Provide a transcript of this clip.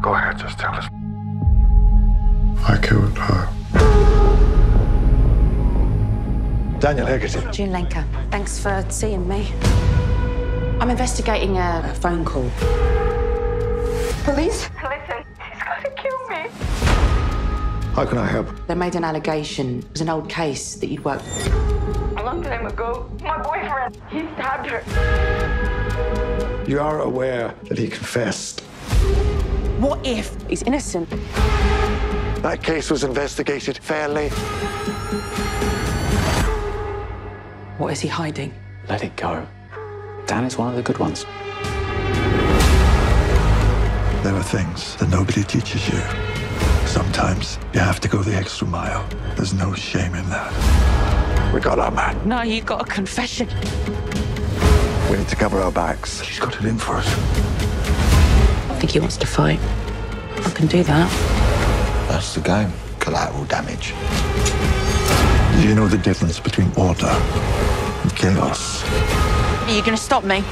Go ahead, just tell us. I killed her. Daniel Hegarty. June Lenker, thanks for seeing me. I'm investigating a, a phone call. Police? Listen, he's gonna kill me. How can I help? They made an allegation. It was an old case that you'd worked. A long time ago, my boyfriend, he stabbed her. You are aware that he confessed. What if he's innocent? That case was investigated fairly. What is he hiding? Let it go. Dan is one of the good ones. There are things that nobody teaches you. Sometimes you have to go the extra mile. There's no shame in that. We got our man. No, you got a confession. We need to cover our backs. She's got it in for us. I think he wants to fight. I can do that. That's the game. Collateral damage. Do you know the difference between order and chaos? Are you going to stop me?